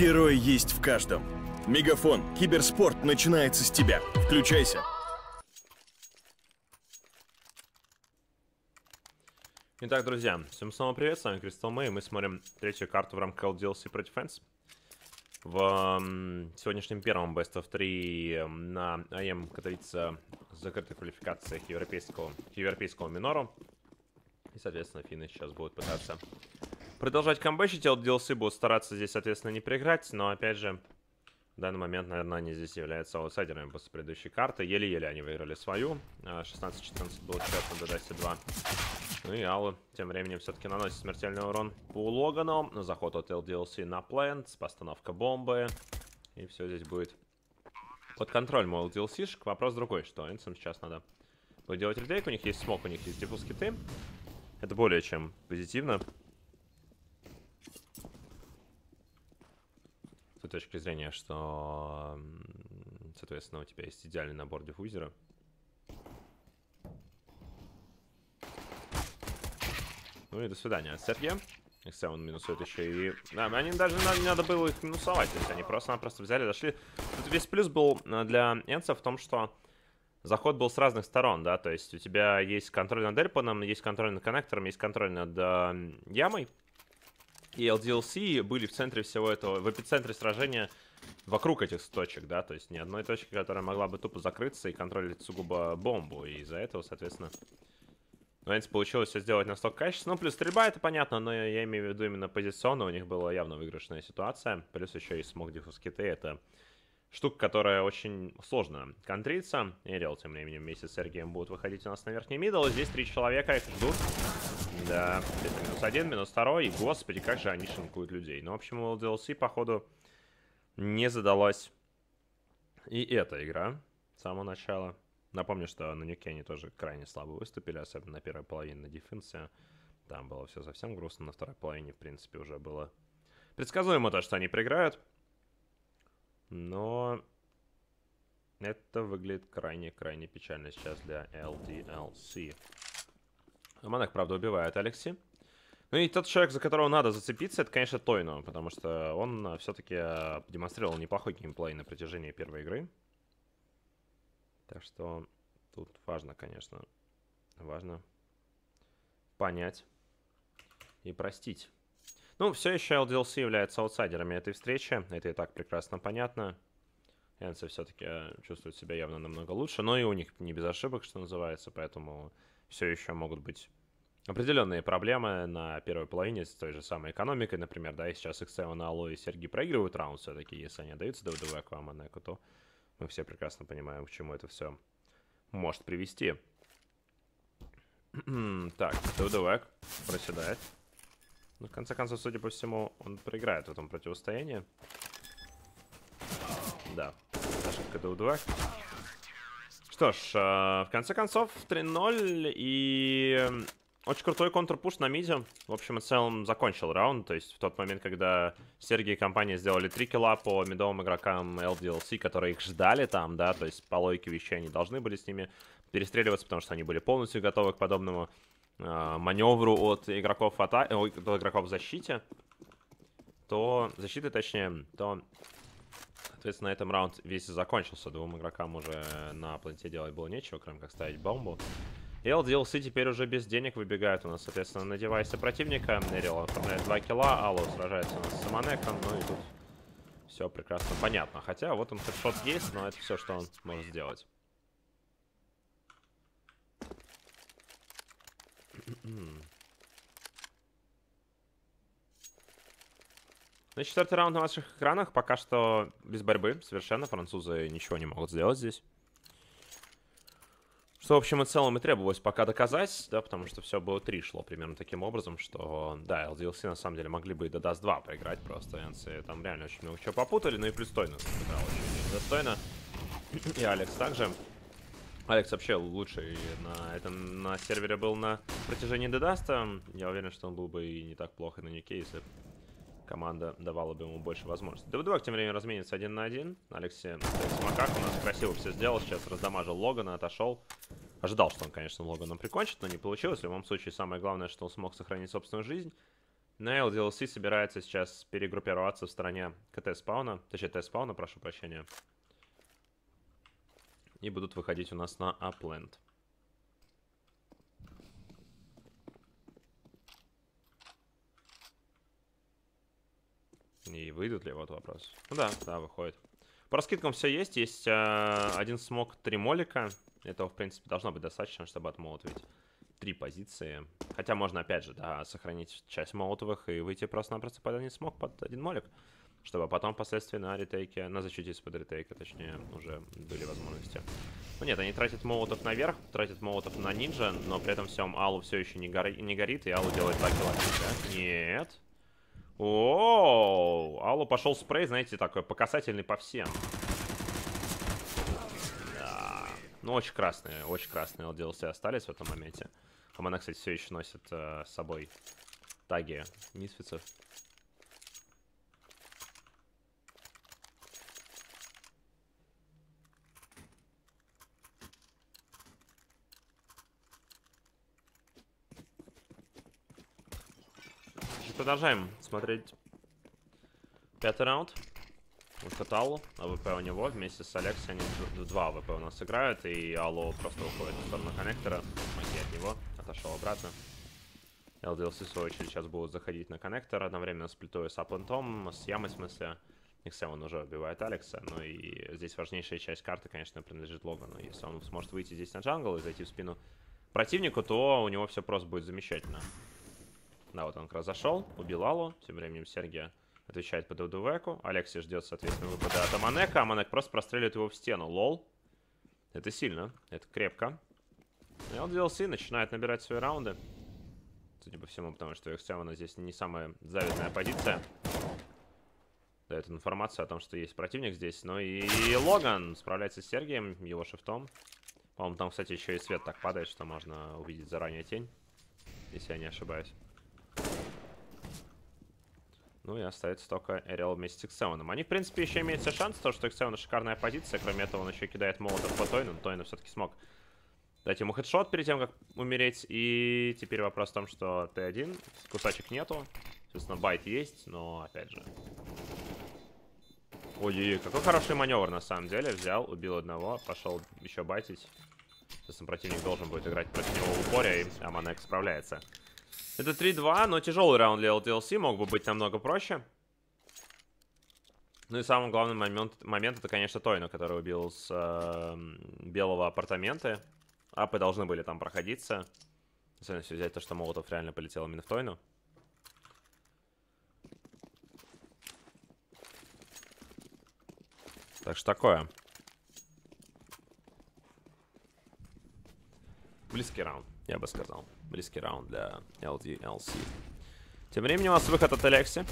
Герой есть в каждом. Мегафон. Киберспорт начинается с тебя. Включайся. Итак, друзья, всем снова привет, с вами CrystalMay, мы смотрим третью карту в рамках LDLC против ENCE. В сегодняшнем первом Best of 3 на IEM Katowice закрытых квалификациях европейского, к европейскому минору. И, соответственно, финны сейчас будут пытаться продолжать камбэчить. LDLC будут стараться здесь, соответственно, не проиграть, но, опять же, в данный момент, наверное, они здесь являются аутсайдерами после предыдущей карты. Еле-еле они выиграли свою. А, 16-14 был счет на Додасе 2. Ну и Аллу тем временем все-таки наносит смертельный урон по Логану. Заход от LDLC на плент, постановка бомбы. И все здесь будет под контролем у LDLC-шек. Вопрос другой, что Энсом сейчас надо будет делать ретейк. У них есть смок, у них есть диффуз киты. Это более чем позитивно. Той точки зрения, что, соответственно, у тебя есть идеальный набор диффузера. Ну и до свидания. Сергей. Если он минусует еще и... Да, они даже не надо было их минусовать. То есть они просто-напросто взяли, дошли. Тут весь плюс был э, для Энца в том, что заход был с разных сторон, да. То есть у тебя есть контроль над Эльпаном, есть контроль над коннектором, есть контроль над э, ямой. И LDLC были в центре всего этого, в эпицентре сражения вокруг этих точек, да, то есть ни одной точки, которая могла бы тупо закрыться и контролить сугубо бомбу, и из-за этого, соответственно, у Энс получилось все сделать настолько качественно. Ну, плюс стрельба, это понятно, но я имею в виду именно позиционно, у них была явно выигрышная ситуация, плюс еще и смог диффуз киты, это штука, которая очень сложно контрится. Эриал тем временем вместе с Сергеем будут выходить у нас на верхний мидл, здесь три человека их ждут. Да, это минус один, минус второй. И, господи, как же они шинкуют людей. Ну, в общем, у LDLC, походу, не задалась и эта игра с самого начала. Напомню, что на Нюке они тоже крайне слабо выступили, особенно на первой половине на дефенсе. Там было все совсем грустно. На второй половине, в принципе, уже было предсказуемо то, что они проиграют. Но это выглядит крайне-крайне печально сейчас для LDLC. Монах, правда, убивает Алекси. Ну и тот человек, за которого надо зацепиться, это, конечно, Тойно, потому что он все-таки демонстрировал неплохой геймплей на протяжении первой игры. Так что тут важно, конечно, важно понять и простить. Ну, все еще LDLC является аутсайдерами этой встречи, это и так прекрасно понятно. Энцы все-таки чувствуют себя явно намного лучше, но и у них не без ошибок, что называется, поэтому все еще могут быть определенные проблемы на первой половине с той же самой экономикой, например, да, и сейчас XC, Алло и Сергей проигрывают раунд все-таки, если они отдаются ДВДВ Акваманеку, то мы все прекрасно понимаем, к чему это все может привести. так, ДВДВ проседает. Ну, в конце концов, судя по всему, он проиграет в этом противостоянии. Да, ошибка ДВДВ. Что ж, э, в конце концов, 3-0 и очень крутой контрпуш на миде. В общем и целом закончил раунд. То есть в тот момент, когда Сергей и компания сделали 3 килла по медовым игрокам LDLC, которые их ждали там, да, то есть по логике вещей они должны были с ними перестреливаться, потому что они были полностью готовы к подобному э, маневру от игроков, ата... Ой, от игроков в защите, то защиты, точнее, то Соответственно, на этом раунд весь закончился. Двум игрокам уже на планете делать было нечего, кроме как ставить бомбу. И LDLC теперь уже без денег выбегает у нас, соответственно, на девайсе противника. Нерил оформляет 2 килла, Алло сражается у нас с Саманеком, ну и тут все прекрасно понятно. Хотя вот он хедшот есть, но это все, что он может сделать. На четвертый раунд на ваших экранах пока что без борьбы совершенно. Французы ничего не могут сделать здесь. Что, в общем и целом, и требовалось пока доказать, да, потому что все было 3 шло примерно таким образом, что, да, LDLC на самом деле могли бы и до Dust 2 проиграть просто, Энцы там реально очень много чего попутали, ну и плюс сыграл очень достойно, и Алекс также. Алекс вообще лучший на этом на сервере был на протяжении Дедаста, я уверен, что он был бы и не так плохо на Нике, если команда давала бы ему больше возможностей. ДВ тем временем разменится один на один. Алекси Макак у нас красиво все сделал. Сейчас раздамажил Логана, отошел. Ожидал, что он, конечно, Логаном прикончит, но не получилось. В любом случае, самое главное, что он смог сохранить собственную жизнь. На LDLC собирается сейчас перегруппироваться в стороне КТ-спауна. Точнее, Т-спауна, прошу прощения. И будут выходить у нас на Upland. И выйдут ли, вот вопрос. Ну да, да, выходит. По раскидкам все есть. Есть э, один смог, три молика. Этого, в принципе, должно быть достаточно, чтобы отмолотвить три позиции. Хотя можно, опять же, да, сохранить часть молотовых и выйти просто-напросто под один смог, под один молик. Чтобы потом впоследствии на ретейке, на защите из-под ретейка, точнее, уже были возможности. Ну нет, они тратят молотов наверх, тратят молотов на нинджа, но при этом всем Аллу все еще не, гори, не горит, и Аллу делает 2 килла. Да? Нет. О, Аллу пошел спрей, знаете, такой покасательный по всем. Да. Ну, очень красные, очень красные LDLC остались в этом моменте. Хамана, кстати, все еще носит э, с собой теги Misfits'ев. Продолжаем смотреть пятый раунд. Аллу, АВП у него вместе с Алекси, они два АВП у нас играют, и Аллу просто уходит в сторону коннектора, маги от него, отошел обратно. LDLC, в свою очередь, сейчас будут заходить на коннектор одновременно с плитой с аплентом, с ямой, в смысле. X7 уже убивает Алекса, но и здесь важнейшая часть карты, конечно, принадлежит Логану. Если он сможет выйти здесь на джангл и зайти в спину противнику, то у него все просто будет замечательно. Да, вот он как раз зашел, убил Аллу. Тем временем Сергия отвечает по ДВДВеку. Алекси ждет, соответственно, выпада от Аманека. Аманек просто простреливает его в стену. Лол. Это сильно, это крепко. И он DLC начинает набирать свои раунды. Судя по всему, потому что X7 здесь не самая завидная позиция. Дает информацию о том, что есть противник здесь. Ну и Логан справляется с Сергием, его шифтом. По-моему, там, кстати, еще и свет так падает, что можно увидеть заранее тень. Если я не ошибаюсь. Ну и остается только Эриэл вместе с X7. Они, в принципе, еще имеется шанс, то, что X7 шикарная позиция. Кроме этого, он еще кидает молотов по Тойну. Тойну все-таки смог дать ему хедшот перед тем, как умереть. И теперь вопрос в том, что Т1, кусачек нету. Соответственно, байт есть, но опять же... Ой-ой-ой, какой хороший маневр на самом деле. Взял, убил одного, пошел еще байтить. Соответственно, противник должен будет играть против него в упоре, и Аманек справляется. Это 3-2, но тяжелый раунд для LTLC, мог бы быть намного проще. Ну и самый главный момент, момент это, конечно, Тойна, который убил с э, белого апартаменты. Апы должны были там проходиться. Особенно если взять то, что Молотов реально полетел именно в Тойну. Так что такое. Близкий раунд, я бы сказал близкий раунд для LDLC. Тем временем у нас выход от Алекси.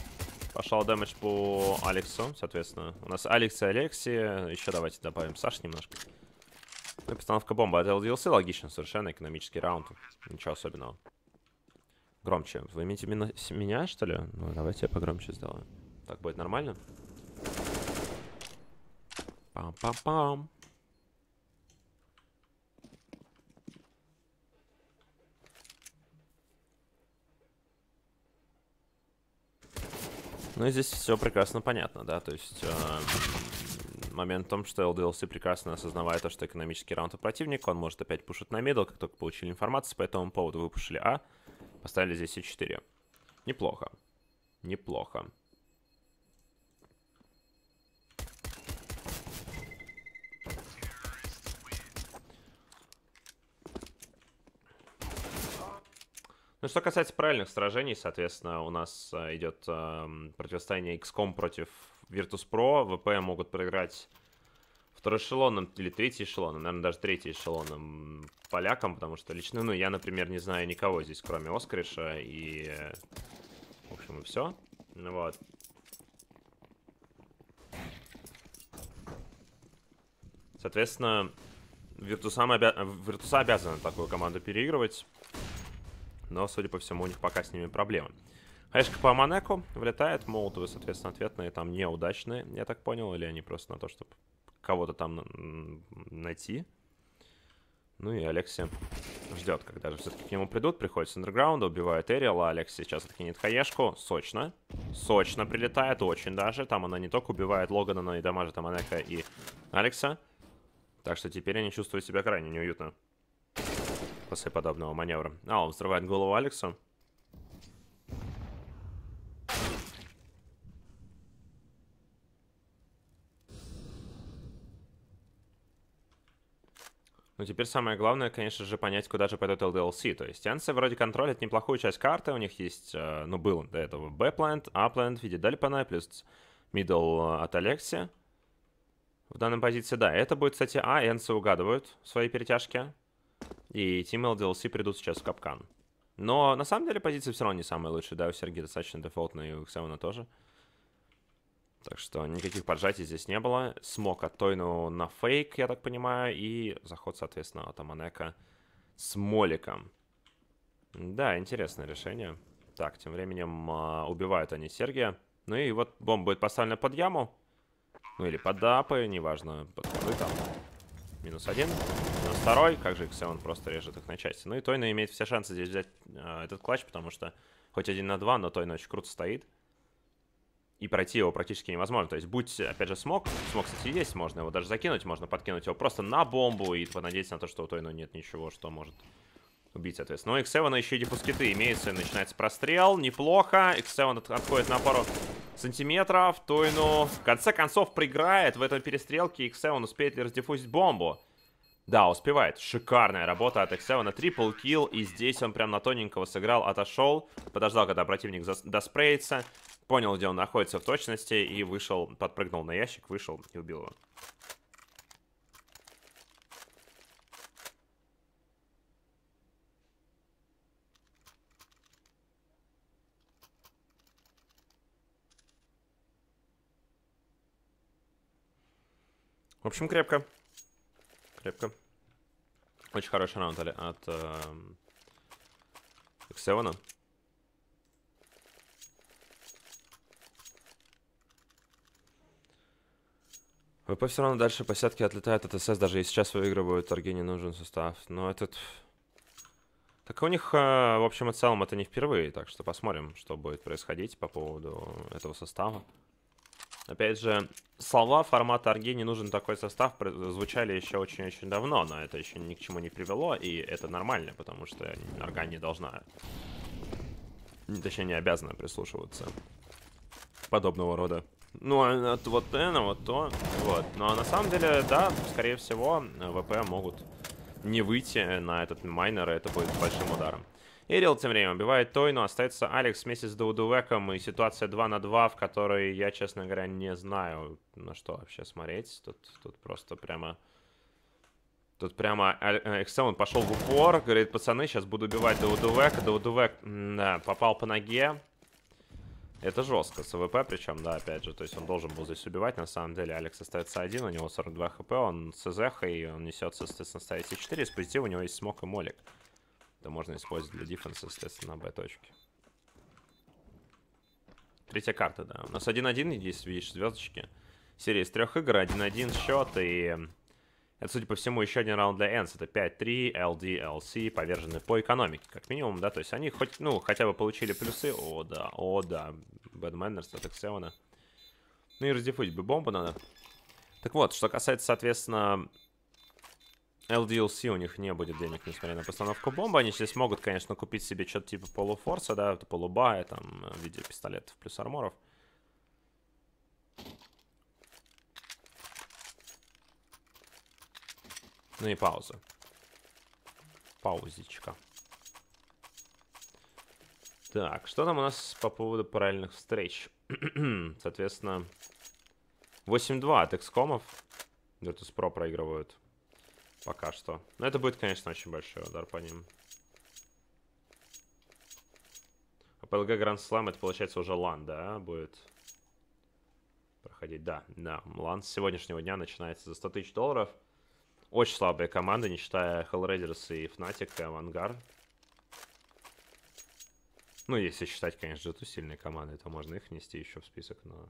Пошел дэмэдж по Алексу, соответственно. У нас Алекс и Алекси. Еще давайте добавим Саш немножко. Ну и постановка бомбы от LDLC. Логично совершенно. Экономический раунд. Ничего особенного. Громче. Вы имеете меня, что ли? Ну, давайте я погромче сделаю. Так будет нормально? Пам-пам-пам. Ну и здесь все прекрасно понятно, да, то есть э, момент в том, что LDLC прекрасно осознавая то, что экономический раунд у противника, он может опять пушить на мидл, как только получили информацию по этому поводу, выпушили А, поставили здесь Е4. Неплохо. Неплохо. Ну, что касается правильных сражений, соответственно, у нас идет э, противостояние XCOM против Virtus.pro. ВП могут проиграть второй эшелоном или третий эшелоном, наверное, даже третий эшелоном полякам, потому что лично, ну, я, например, не знаю никого здесь, кроме Оскариша, и, в общем, и все. Ну, вот. Соответственно, Виртуса, обя... Виртуса обязаны такую команду переигрывать. Но, судя по всему, у них пока с ними проблемы. Хаешка по Манеку влетает. Молотовы, соответственно, ответные там неудачные, я так понял. Или они просто на то, чтобы кого-то там найти. Ну и Алекси ждет, когда же все-таки к нему придут. Приходит с андерграунда, убивает Эриала. Алекс сейчас откинет хаешку. Сочно. Сочно прилетает, очень даже. Там она не только убивает Логана, но и дамажит Аманека и Алекса. Так что теперь они чувствуют себя крайне неуютно. После подобного маневра. А, он взрывает голову Алексу. Ну, теперь самое главное, конечно же, понять, куда же пойдет LDLC. То есть Янсы вроде контролят неплохую часть карты. У них есть, э, ну, был до этого B-плент, A-плент в виде Дальпана, плюс middle от Алекси. В данной позиции, да. Это будет, кстати, А. Энсы угадывают свои перетяжки. И Team LDLC придут сейчас в капкан. Но на самом деле позиция все равно не самая лучшая. Да, у Сергея достаточно дефолтная, и у Xeon тоже. Так что никаких поджатий здесь не было. Смог от Тойну на фейк, я так понимаю. И заход, соответственно, от Аманека с Моликом. Да, интересное решение. Так, тем временем э, убивают они Сергия. Ну и вот бомба будет поставлена под яму. Ну или под апы, неважно, под какой там. Минус один, минус второй. Как же он просто режет их на части. Ну и Тойна имеет все шансы здесь взять э, этот клатч, потому что хоть один на два, но Тойна очень круто стоит и пройти его практически невозможно. То есть, будь, опять же, смог, смог, кстати, есть, можно его даже закинуть, можно подкинуть его просто на бомбу и понадеяться на то, что у Тойна нет ничего, что может убить, соответственно. Но X7 еще и депускиты имеется, начинается прострел, неплохо. X7 отходит на пару сантиметров, Тойну в конце концов проиграет в этом перестрелке. X7 успеет ли раздиффузить бомбу? Да, успевает. Шикарная работа от X7. Трипл килл. И здесь он прям на тоненького сыграл, отошел. Подождал, когда противник доспреется понял, где он находится в точности, и вышел, подпрыгнул на ящик, вышел и убил его. В общем, крепко. Крепко. Очень хороший раунд от э, X7. ВП все равно дальше по сетке отлетает от СС, даже и сейчас выигрывают, торги не нужен состав. Но этот... Так у них, э, в общем и целом, это не впервые, так что посмотрим, что будет происходить по поводу этого состава. Опять же, слова формата Арги не нужен такой состав звучали еще очень-очень давно, но это еще ни к чему не привело, и это нормально, потому что Арга не должна, точнее не обязана прислушиваться подобного рода ну, а от вот это, вот то. Вот. Но на самом деле, да, скорее всего, ВП могут не выйти на этот майнер, и это будет большим ударом. Эрил тем временем убивает Тойну, остается Алекс вместе с Даудувеком, и ситуация 2 на 2, в которой я, честно говоря, не знаю, на что вообще смотреть. Тут, тут просто прямо... Тут прямо Эксел пошел в упор, говорит, пацаны, сейчас буду убивать Даудувека. Даудувек, да, попал по ноге, это жестко, с АВП причем, да, опять же. То есть он должен был здесь убивать, на самом деле. Алекс остается один, у него 42 хп, он с и он несет, соответственно, ставить С4. Из позитива у него есть смок и молик. Это можно использовать для дефенса, естественно, на Б-точке. Третья карта, да. У нас 1-1, здесь видишь звездочки. Серия из трех игр, 1-1 счет, и это, судя по всему, еще один раунд для Энс. Это 5-3, LD, LC, повержены по экономике, как минимум, да. То есть они хоть, ну, хотя бы получили плюсы. О, да, о, да. Bad Manners Xeon. Ну и раздефуть бы бомбу надо. Так вот, что касается, соответственно, LDLC, у них не будет денег, несмотря на постановку бомбы. Они здесь могут, конечно, купить себе что-то типа полуфорса, да, полубая, там, в виде пистолетов плюс арморов. Ну и пауза. Паузичка. Так, что там у нас по поводу параллельных встреч? Соответственно, 8-2 от XCOM. Virtus Pro проигрывают. Пока что. Но это будет, конечно, очень большой удар по ним. АПЛГ Grand Slam, это получается уже лан, да, будет проходить. Да, да, лан с сегодняшнего дня начинается за 100 тысяч долларов. Очень слабые команды, не считая Hellraiders и Fnatic и Авангар. Ну, если считать, конечно, G2 сильные команды, то можно их внести еще в список, но...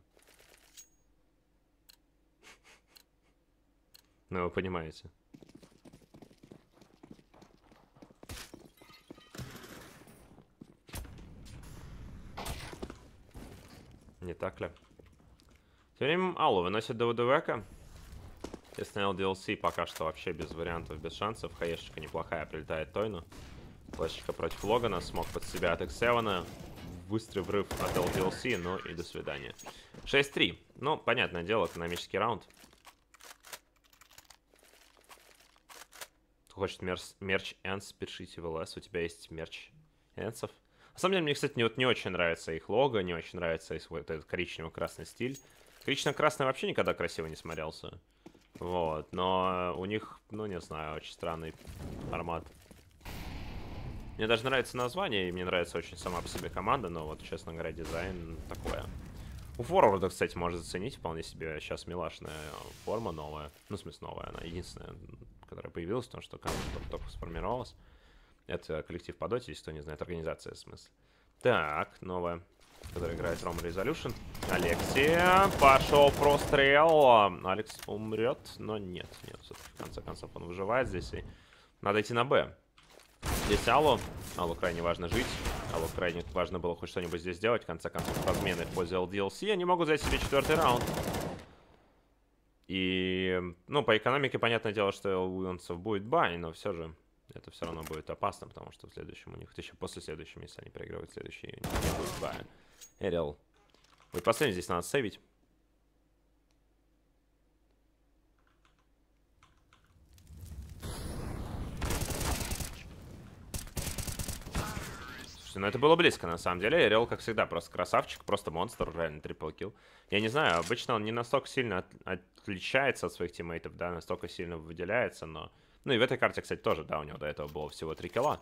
Ну, вы понимаете. Так ли? Тем временем Аллу выносит до ВДВК. Естественно, LDLC пока что вообще без вариантов, без шансов. Хаешечка неплохая, прилетает Тойну. Флешечка против Логана, смог под себя от X7. Быстрый врыв от LDLC, ну и до свидания. 6-3. Ну, понятное дело, экономический раунд. Хочет мерч Энс, пишите в ЛС, у тебя есть мерч Энсов. На самом деле, мне, кстати, не, вот не очень нравится их лого, не очень нравится их вот этот коричнево-красный стиль. Коричнево-красный вообще никогда красиво не смотрелся. Вот, но у них, ну, не знаю, очень странный формат. Мне даже нравится название, и мне нравится очень сама по себе команда, но вот, честно говоря, дизайн такое. У форварда, кстати, можно заценить вполне себе сейчас милашная форма новая. Ну, в новая, она единственная, которая появилась, потому что команда только, только сформировалась. Это коллектив по доте, если кто не знает, организация, в смысле. Так, новая который играет Рома Резолюшн. Алексия. Пошел прострел. Алекс умрет, но нет. Нет, в конце концов он выживает здесь. И надо идти на Б. Здесь Алло. Алло крайне важно жить. Алло крайне важно было хоть что-нибудь здесь сделать. В конце концов, подмены в пользу LDLC. Они могут взять себе четвертый раунд. И, ну, по экономике, понятное дело, что у Уилансов будет бай, но все же это все равно будет опасно, потому что в следующем у них, еще после следующего, если они проигрывают следующий, не будет бая. Эрил. Ой, последний здесь надо сейвить. Слушайте, ну это было близко, на самом деле. Эрил, как всегда, просто красавчик, просто монстр, реально трипл килл. Я не знаю, обычно он не настолько сильно от отличается от своих тиммейтов, да, настолько сильно выделяется, но... Ну и в этой карте, кстати, тоже, да, у него до этого было всего 3 килла.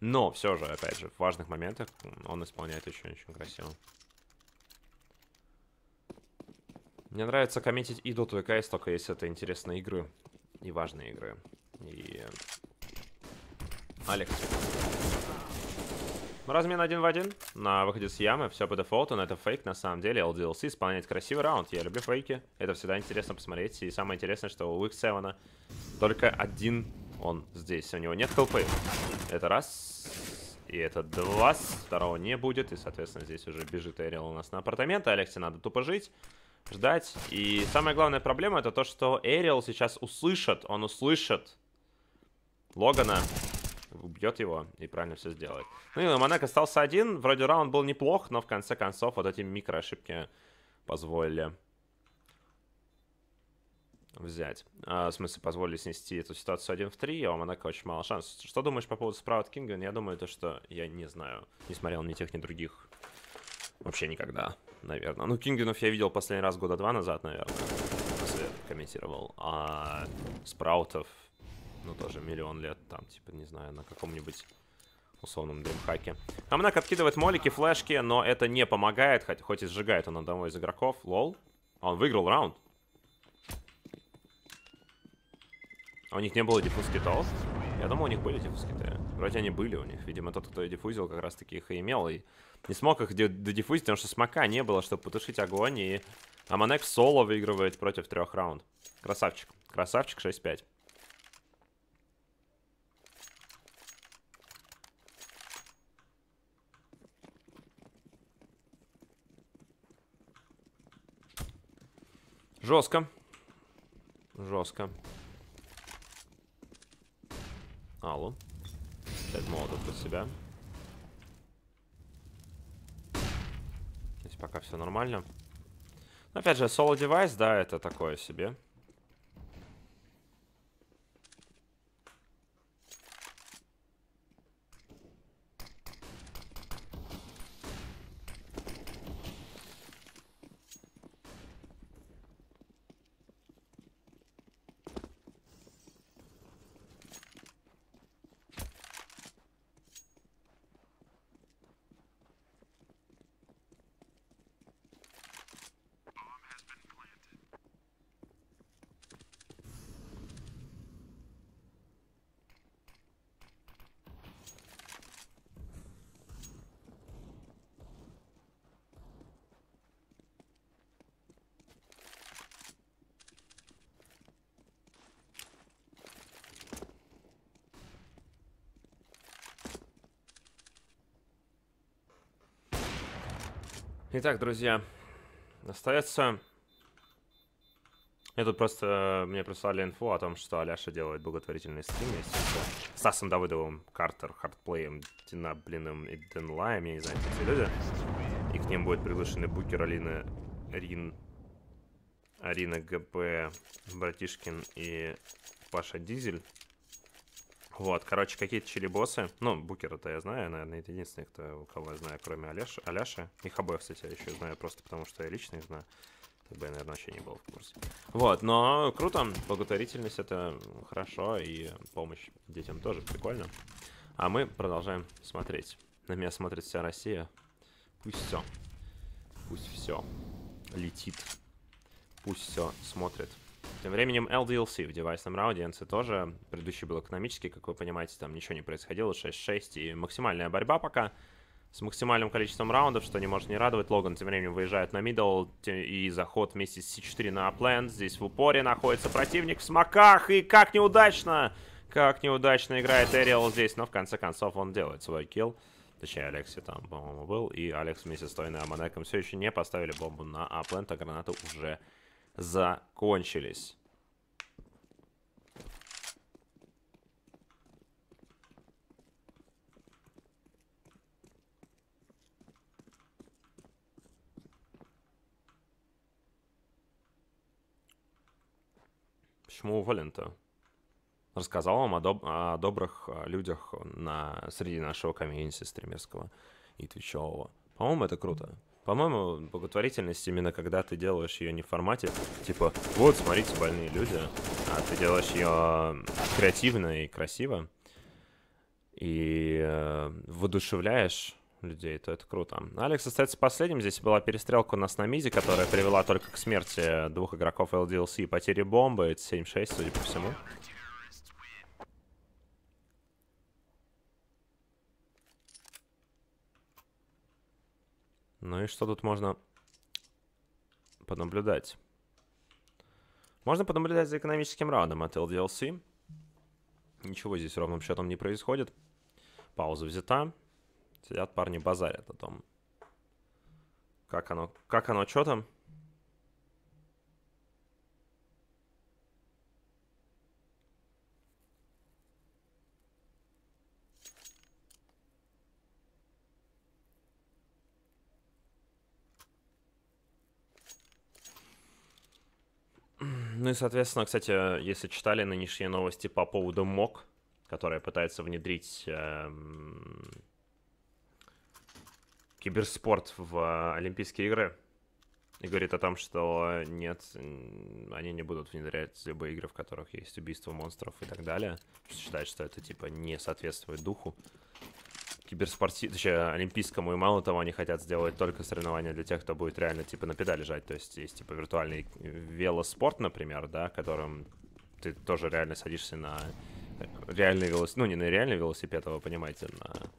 Но все же, опять же, в важных моментах он исполняет очень-очень красиво. Мне нравится комментить и Dota, и CS, только если это интересные игры. И важные игры. И... Алекс. Размен один в один. На выходе с ямы. Все по дефолту, но это фейк на самом деле. LDLC исполняет красивый раунд. Я люблю фейки. Это всегда интересно посмотреть. И самое интересное, что у X7 только один он здесь. У него нет хелпы. Это раз. И это два. Второго не будет. И, соответственно, здесь уже бежит Эрил у нас на апартаменты. Алексе надо тупо жить ждать. И самая главная проблема это то, что Эриэл сейчас услышит, он услышит Логана, убьет его и правильно все сделает. Ну и Монак остался один, вроде раунд был неплох, но в конце концов вот эти микроошибки позволили взять. А, в смысле, позволили снести эту ситуацию 1 в 3, а у Монако очень мало шансов. Что думаешь по поводу Спраут Кинга? Я думаю, то, что я не знаю. Не смотрел ни тех, ни других. Вообще никогда наверное. Ну, Кингвинов я видел последний раз года два назад, наверное. После комментировал. А Спраутов, ну, тоже миллион лет, там, типа, не знаю, на каком-нибудь условном дримхаке. Амнак откидывает молики, флешки, но это не помогает, хоть, хоть и сжигает он одного из игроков. Лол. Он выиграл раунд. А у них не было диффуз китов? Я думал, у них были диффуз киты. Вроде они были у них. Видимо, тот, кто диффузил, как раз таки их и имел. И не смог их додиффузить, потому что смока не было, чтобы потушить огонь. И Аманек соло выигрывает против трех раунд. Красавчик. Красавчик 6-5. Жестко. Жестко. Алло. Опять молотов под себя. пока все нормально. Но опять же, соло девайс, да, это такое себе. Итак, друзья, Остается... Я тут просто... Мне прислали инфу о том, что Аляша делает благотворительный стрим с Стасом Давыдовым, Картер, Хардплеем, Динаблиным и Денлаем, я не знаю, эти люди. И к ним будет приглашены Букер, Алина, Рин, Арина ГП, Братишкин и Паша Дизель. Вот, короче, какие-то чили-боссы. Ну, Букер это я знаю, наверное, это единственный, кто, кого я знаю, кроме Аляши. Аляши. Их обоих, кстати, я еще знаю просто потому, что я лично их знаю. Тогда я, наверное, вообще не был в курсе. Вот, но круто. Благотворительность это хорошо, и помощь детям тоже прикольно. А мы продолжаем смотреть. На меня смотрит вся Россия. Пусть все. Пусть все летит. Пусть все смотрит. Тем временем LDLC в девайсном NC тоже. Предыдущий был экономический, как вы понимаете, там ничего не происходило. 6-6 и максимальная борьба пока. С максимальным количеством раундов, что не может не радовать. Логан тем временем выезжает на мидл и заход вместе с C4 на апленд. Здесь в упоре находится противник в смоках. И как неудачно, как неудачно играет Эриэл здесь. Но в конце концов он делает свой килл. Точнее, Алекси там, по-моему, был. И Алекс вместе с Тойной Аманеком все еще не поставили бомбу на апленд, а гранаты уже закончились. Почему уволен-то? Рассказал вам о, доб о добрых а, людях на среди нашего комьюнити стримерского и твичевого. По-моему, это круто. По-моему, благотворительность именно когда ты делаешь ее не в формате, типа, вот, смотрите, больные люди, а ты делаешь ее креативно и красиво, и э, воодушевляешь людей, то это круто. Алекс остается последним. Здесь была перестрелка у нас на миде, которая привела только к смерти двух игроков LDLC и потере бомбы. Это 7-6, судя по всему. Ну и что тут можно понаблюдать? Можно понаблюдать за экономическим раундом от LDLC. Ничего здесь ровным счетом не происходит. Пауза взята. Сидят парни базарят о том, как оно, как оно, что там. Ну и, соответственно, кстати, если читали нынешние новости по поводу МОК, которая пытается внедрить эм, киберспорт в Олимпийские игры, и говорит о том, что нет, они не будут внедрять любые игры, в которых есть убийство монстров и так далее. Считает, что это типа не соответствует духу киберспорти... точнее, олимпийскому, и мало того, они хотят сделать только соревнования для тех, кто будет реально, типа, на педали жать, то есть есть, типа, виртуальный велоспорт, например, да, которым ты тоже реально садишься на реальный велосипед, ну, не на реальный велосипед, а вы понимаете, на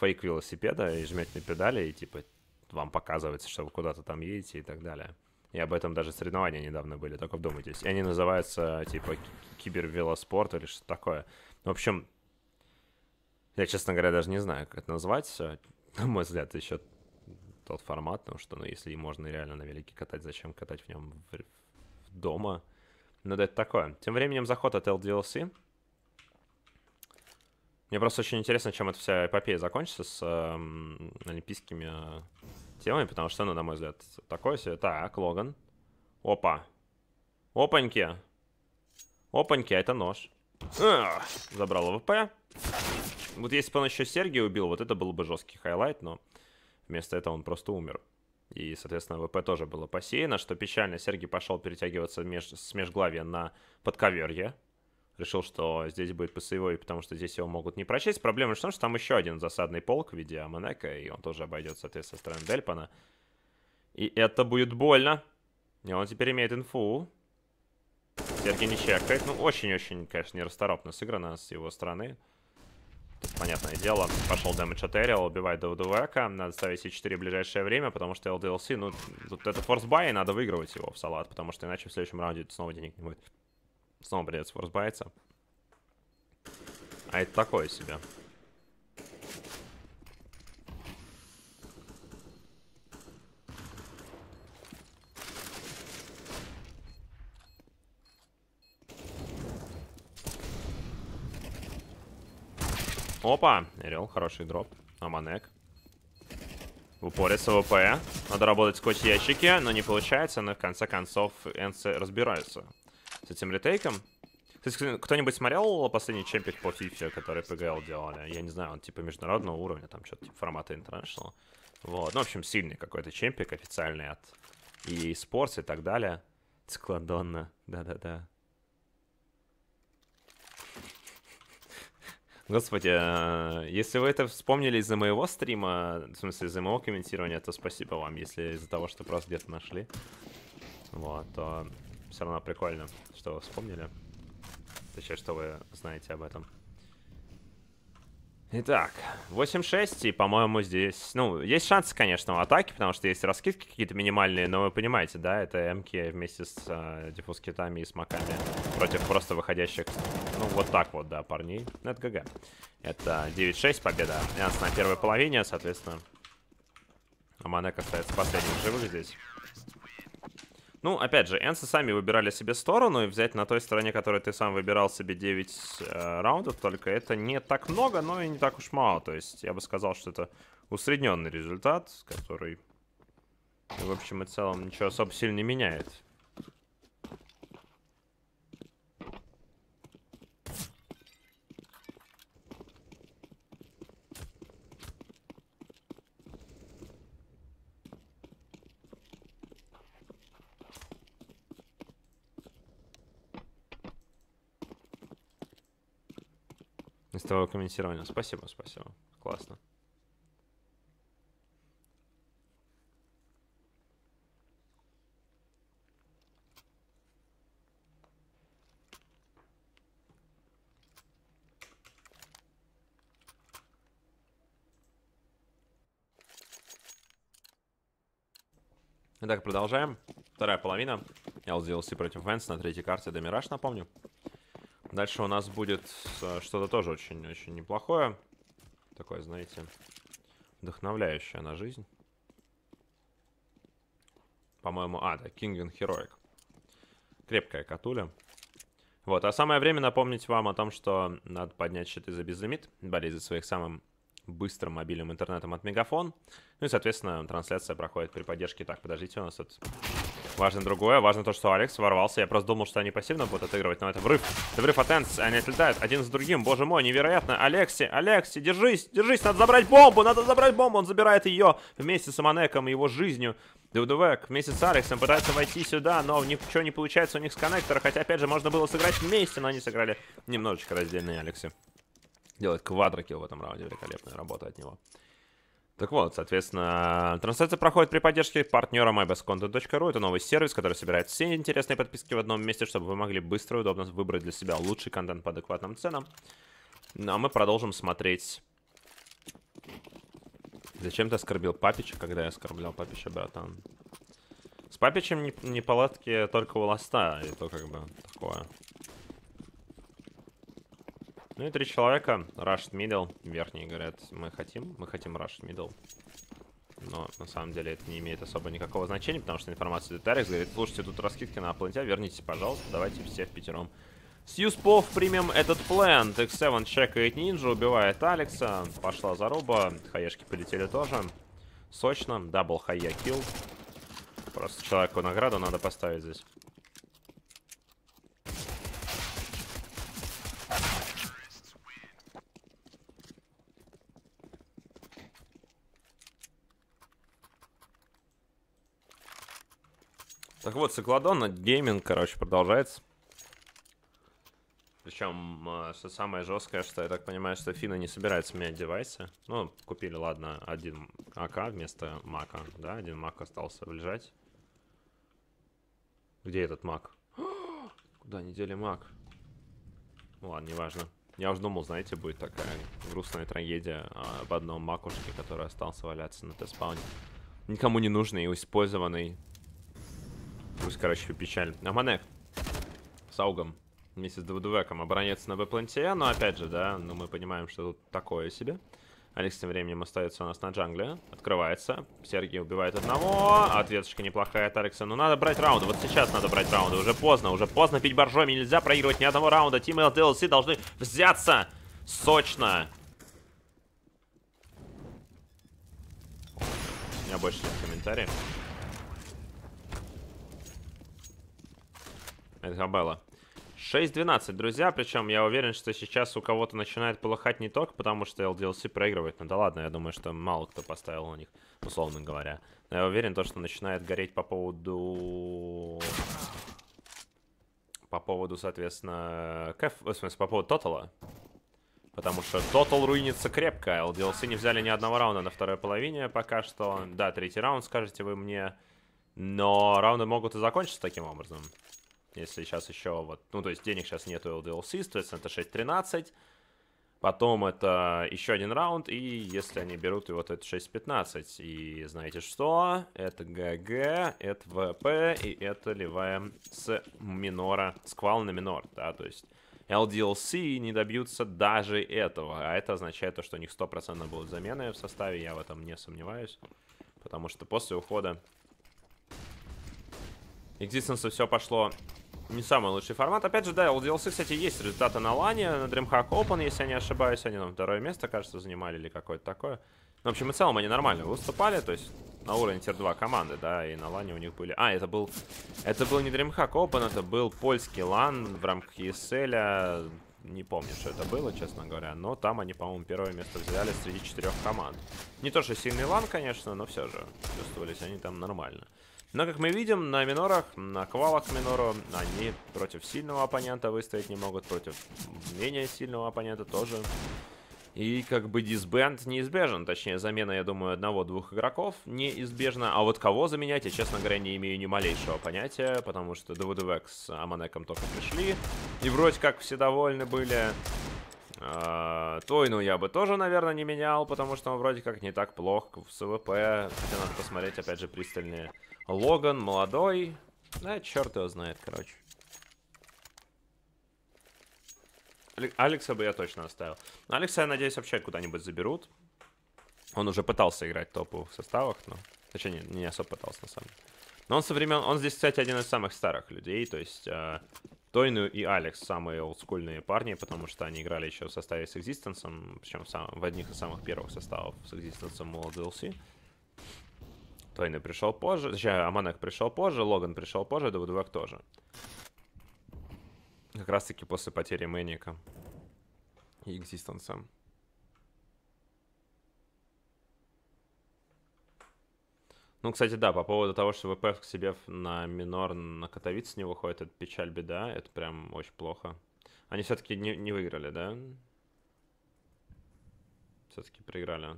фейк велосипеда и жмете на педали, и, типа, вам показывается, что вы куда-то там едете и так далее. И об этом даже соревнования недавно были, только вдумайтесь. И они называются, типа, кибервелоспорт или что-то такое. В общем, я, честно говоря, даже не знаю, как это назвать. На мой взгляд, еще тот формат, потому что, ну, если можно реально на велике катать, зачем катать в нем в, в дома? Ну, да это такое. Тем временем заход от LDLC. Мне просто очень интересно, чем эта вся эпопея закончится с э, олимпийскими э, темами, потому что, ну, на мой взгляд, такое себе. Так, Логан. Опа. Опаньки. Опаньки, а это нож. Эх, забрал АВП. Вот если бы он еще Sergej'я убил, вот это был бы жесткий хайлайт, но вместо этого он просто умер. И, соответственно, ВП тоже было посеяно, что печально. Сергий пошел перетягиваться меж, с межглавия на подковерье. Решил, что здесь будет ПСВой, потому что здесь его могут не прочесть. Проблема в том, что там еще один засадный полк в виде Аманека, и он тоже обойдет, соответственно, стороны Дельпана. И это будет больно. И он теперь имеет инфу. Сергей не чекает. Ну, очень-очень, конечно, нерасторопно сыграно с его стороны. Понятное дело, пошел дэмэдж от Эриал, убивает ДВДВК. Надо ставить C4 в ближайшее время, потому что LDLC, ну, тут это форсбай, и надо выигрывать его в салат, потому что иначе в следующем раунде снова денег не будет. Снова придется форсбайиться. А это такое себе. Опа, Эрил, хороший дроп. AmaNEk. В упоре с АВП. Надо работать сквозь ящики, но не получается, но в конце концов энцы разбираются с этим ретейком. Кто-нибудь смотрел последний чемпик по FIFA, который PGL делали? Я не знаю, он типа международного уровня, там что-то типа формата International. Вот, ну, в общем, сильный какой-то чемпик официальный от EA Sports и так далее. Складонно, да-да-да. Господи, э, если вы это вспомнили из-за моего стрима, в смысле из-за моего комментирования, то спасибо вам. Если из-за того, что просто где-то нашли, вот, то все равно прикольно, что вы вспомнили. Точнее, что вы знаете об этом. Итак, 8-6, и, по-моему, здесь... Ну, есть шансы, конечно, у атаки, потому что есть раскидки какие-то минимальные, но вы понимаете, да, это МК вместе с э, диффуз-китами и смоками против просто выходящих, ну, вот так вот, да, парней. Ну, это ГГ. Это 9-6 победа. Янс на первой половине, соответственно. Аманек остается последним живых здесь. Ну, опять же, Энсы сами выбирали себе сторону, и взять на той стороне, которой ты сам выбирал себе 9 э, раундов, только это не так много, но и не так уж мало. То есть я бы сказал, что это усредненный результат, который, в общем и целом, ничего особо сильно не меняет. Твоего комментирования. Спасибо, спасибо. Классно. Итак, продолжаем. Вторая половина. LDLC против Венс на третьей карте. Домираж, напомню. Дальше у нас будет э, что-то тоже очень-очень неплохое. Такое, знаете, вдохновляющее на жизнь. По-моему, а, да, King Heroic. Крепкая катуля. Вот, а самое время напомнить вам о том, что надо поднять счеты за безлимит, болеть за своих самым быстрым мобильным интернетом от Мегафон. Ну и, соответственно, трансляция проходит при поддержке. Так, подождите, у нас тут Важно другое. Важно то, что Алекс ворвался. Я просто думал, что они пассивно будут отыгрывать, но это врыв. Это врыв от Энс. Они отлетают один за другим. Боже мой, невероятно. Алекси, Алекси, держись, держись. Надо забрать бомбу, надо забрать бомбу. Он забирает ее вместе с Аманеком и его жизнью. Дудувек вместе с Алексом пытается войти сюда, но ничего не получается у них с коннектора. Хотя, опять же, можно было сыграть вместе, но они сыграли немножечко раздельные Алексы. Делает квадрокил в этом раунде. Великолепная работа от него. Так вот, соответственно, трансляция проходит при поддержке партнера mybestcontent.ru. Это новый сервис, который собирает все интересные подписки в одном месте, чтобы вы могли быстро и удобно выбрать для себя лучший контент по адекватным ценам. Ну, а мы продолжим смотреть... Зачем ты оскорбил Папича, когда я оскорблял Папича, братан? С Папичем неполадки не только у Ласта, и то как бы такое. Ну и три человека. Rush middle. Верхние говорят, мы хотим. Мы хотим rush middle. Но на самом деле это не имеет особо никакого значения, потому что информация Детарикс говорит, слушайте, тут раскидки на пленте, вернитесь, пожалуйста, давайте все в пятером. с USP-ов примем этот плент. X7 чекает ниндзя, убивает Алекса. Пошла заруба. HE-шки полетели тоже. Сочно. Double HE kill. Просто человеку награду надо поставить здесь. Так вот, Циклодон, гейминг, короче, продолжается. Причем, а, что самое жесткое, что я так понимаю, что Фина не собирается менять девайсы. Ну, купили, ладно, один АК вместо Мака, да, один Мак остался лежать. Где этот Мак? Куда не дели Мак? Ну ладно, неважно. Я уже думал, знаете, будет такая грустная трагедия об одном макушке, который остался валяться на тест-спауне. Никому не нужный и использованный Пусть, короче, печаль. Аманек. С аугом. Вместе с Давыдувеком обороняется а на Б-планте, но ну, опять же, да, ну мы понимаем, что тут такое себе. Алекс тем временем остается у нас на джангле. Открывается. Сергей убивает одного. Ответочка неплохая от Алекса. Но надо брать раунд. Вот сейчас надо брать раунд, Уже поздно. Уже поздно пить боржоми. Нельзя проигрывать ни одного раунда. Тимы LDLC должны взяться сочно. У меня больше комментариев. Это Габелла. 6-12, друзья. Причем я уверен, что сейчас у кого-то начинает полыхать не только потому, что LDLC проигрывает. Ну да ладно, я думаю, что мало кто поставил на них, условно говоря. Но я уверен, то, что начинает гореть по поводу... По поводу, соответственно, кэф... В смысле, по поводу тотала. Потому что тотал руинится крепко. LDLC не взяли ни одного раунда на второй половине пока что. Да, третий раунд, скажете вы мне. Но раунды могут и закончиться таким образом. Если сейчас еще вот... Ну, то есть денег сейчас нету LDLC, соответственно, это 6-13. Потом это еще один раунд, и если они берут его, то это 6-15. И знаете что? Это ГГ, это ВП, и это ливаем с минора, сквал на минор, да, то есть... LDLC не добьются даже этого, а это означает то, что у них 100% будут замены в составе, я в этом не сомневаюсь. Потому что после ухода Existence все пошло не самый лучший формат. Опять же, да, у кстати, есть результаты на лане, на DreamHack Open, если я не ошибаюсь. Они там второе место, кажется, занимали или какое-то такое. Ну, в общем и целом они нормально выступали, то есть на уровне тир-2 команды, да, и на лане у них были... А, это был... Это был не DreamHack Open, это был польский лан в рамках ESL. Не помню, что это было, честно говоря, но там они, по-моему, первое место взяли среди четырех команд. Не то, что сильный лан, конечно, но все же чувствовались они там нормально. Но, как мы видим, на минорах, на квалах минору, они против сильного оппонента выстоять не могут, против менее сильного оппонента тоже. И как бы disband неизбежен, точнее замена, я думаю, одного-двух игроков неизбежна. А вот кого заменять, я, честно говоря, не имею ни малейшего понятия, потому что devoduvek с AmaNEk-ом только пришли. И вроде как все довольны были. А, Тойну я бы тоже, наверное, не менял, потому что он вроде как не так плох в СВП. Хотя надо посмотреть, опять же, пристальнее. Логан молодой. Да, черт его знает, короче. Алекса бы я точно оставил. Алекса, я надеюсь, вообще куда-нибудь заберут. Он уже пытался играть в топовых составах, но... Точнее, не, не особо пытался, на самом деле. Но он со времен... Он здесь, кстати, один из самых старых людей, то есть... Э, Тойну и Алекс самые олдскульные парни, потому что они играли еще в составе с Existence, причем в, сам, в одних из самых первых составов с Existence Mall DLC. Тойны пришел позже, точнее, Аманек пришел позже, Логан пришел позже, Давудвек тоже. Как раз таки после потери Мэника и Экзистенса. Ну, кстати, да, по поводу того, что ВП к себе на минор на Катовиц не выходит, это печаль, беда, это прям очень плохо. Они все-таки не, не выиграли, да? Все-таки проиграли.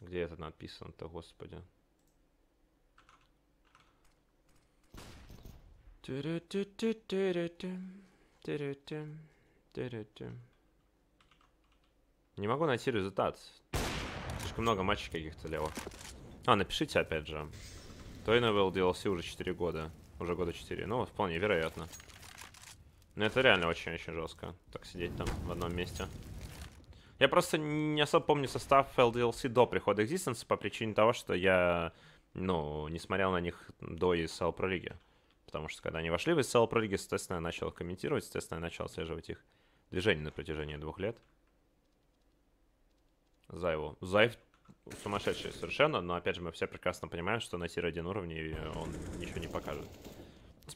Где это написано-то, господи? Не могу найти результат. Слишком много матчей каких-то левых. А, напишите опять же. Той новел DLC уже 4 года. Уже года 4. Ну, вполне вероятно. Но это реально очень-очень жестко. Так сидеть там в одном месте. Я просто не особо помню состав LDLC до прихода Existence по причине того, что я, ну, не смотрел на них до ESL Pro League. Потому что когда они вошли в ESL Pro League, естественно, я начал комментировать, естественно, я начал отслеживать их движение на протяжении двух лет. Зайву. Зайв сумасшедший совершенно, но опять же мы все прекрасно понимаем, что на tier-1 уровне он ничего не покажет.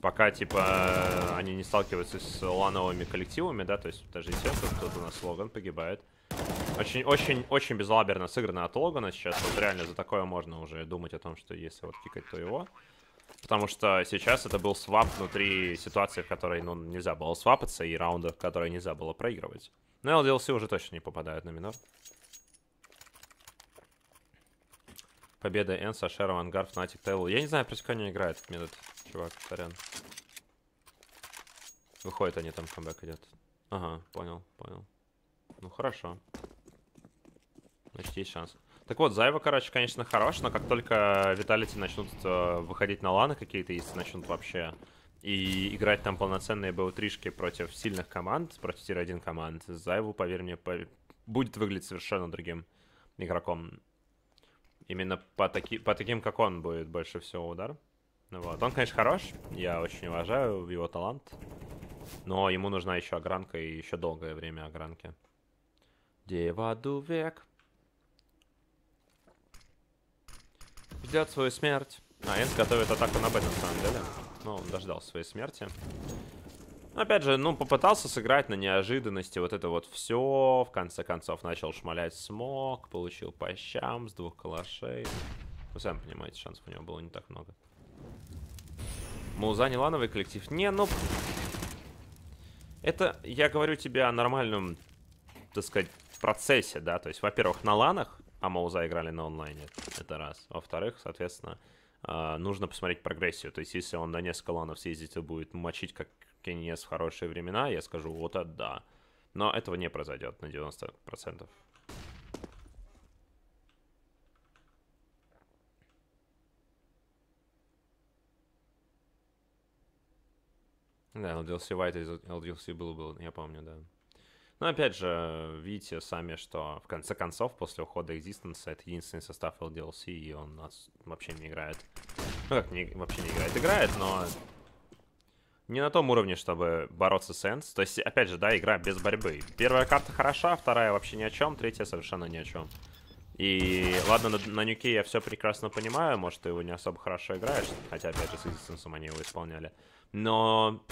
Пока, типа, они не сталкиваются с лановыми коллективами, да, то есть даже естественно, тут у нас Logan погибает. Очень, очень, очень безалаберно сыграно от Логана сейчас. Вот реально за такое можно уже думать о том, что если вот кикать, то его. Потому что сейчас это был swap внутри ситуации, в которой ну, нельзя было свапаться, и раунда, в которой нельзя было проигрывать. Но LDLC уже точно не попадают на минор. Победа Энса, Шеру, Ангар, Фнатик, Тейл. Я не знаю, против кого они играют этот метод, чувак, сорян. Выходит они там, камбэк идет. Ага, понял, понял. Ну, хорошо. Значит, есть шанс. Так вот, Зайва, короче, конечно, хорош, но как только Виталити начнут э, выходить на ланы какие-то, если начнут вообще и играть там полноценные БУ-тришки против сильных команд, против тир-1 команд, Зайву, поверь мне, по... будет выглядеть совершенно другим игроком. Именно по, таки... по таким, как он, будет больше всего удар. Вот. Он, конечно, хорош, я очень уважаю его талант, но ему нужна еще огранка и еще долгое время огранки. Дева Дувек. Ждет свою смерть. А, Энс готовит атаку на Б, на самом деле. Ну, он дождался своей смерти. Опять же, ну, попытался сыграть на неожиданности. Вот это вот все. В конце концов, начал шмалять смог. Получил по щам с двух калашей. Вы сами понимаете, шансов у него было не так много. Муза не лановый коллектив. Не, ну... Это, я говорю тебе о нормальном, так сказать, процессе, да. То есть, во-первых, на ланах, а Мауза играли на онлайне. Это раз. Во-вторых, соответственно, Uh, нужно посмотреть прогрессию. То есть, если он на несколько ланов съездит и будет мочить как Кенес в хорошие времена, я скажу, вот это да. Но этого не произойдет на 90%. Да, LDLC White из LDLC был, был, я помню, да. Но опять же, видите сами, что в конце концов, после ухода Existence, это единственный состав LDLC, и он нас вообще не играет. Ну как, не, вообще не играет. Играет, но не на том уровне, чтобы бороться с Энс. То есть, опять же, да, игра без борьбы. Первая карта хороша, вторая вообще ни о чем, третья совершенно ни о чем. И ладно, на, на нюке я все прекрасно понимаю, может, ты его не особо хорошо играешь, хотя, опять же, с Existence они его исполняли. Но